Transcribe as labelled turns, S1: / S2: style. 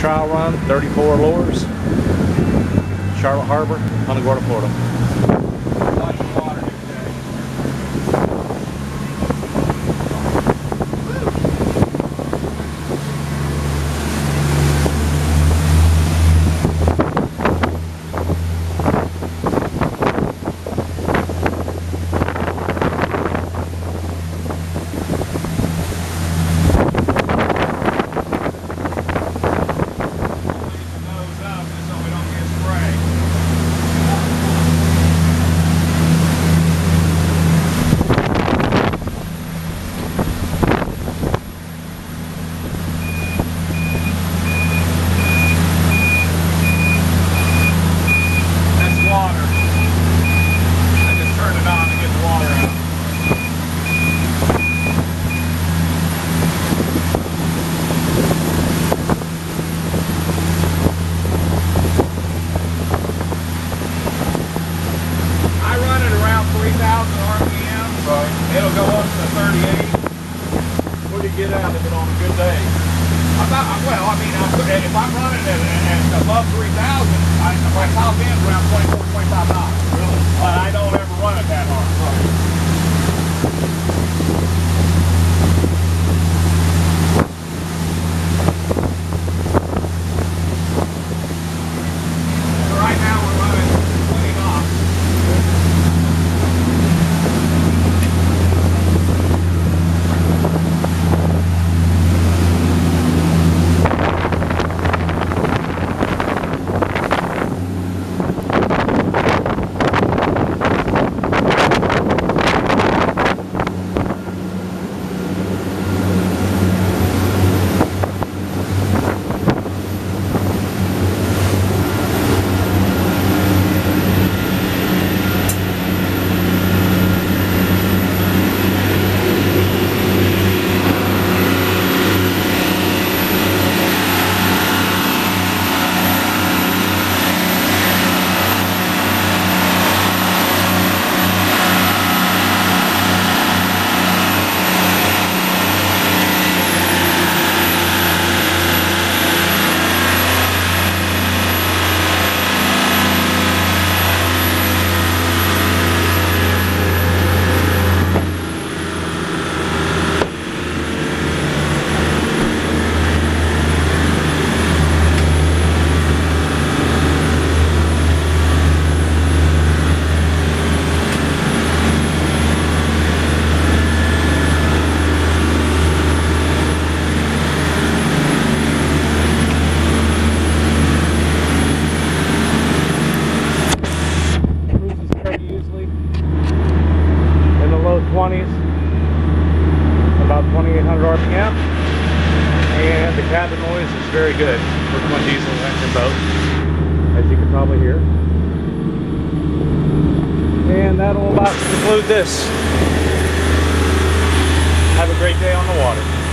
S1: trial run, 34 Luhrs, Charlotte Harbor, Punta Gorda, Florida.
S2: That's water. I just turned it on to get the water out. I run it around 3,000 RPM. Right. It'll go up to 38. What do you get out of it on a good day? About, well, I mean, I- eh, if I'm running at, at above 3,000, I, my top end's around 24, 25 dollars. Really? But I don't
S1: 2800 RPM, and the cabin noise is very good for a diesel engine boat, as you can probably hear. And that'll about conclude this. Have a great day on the water.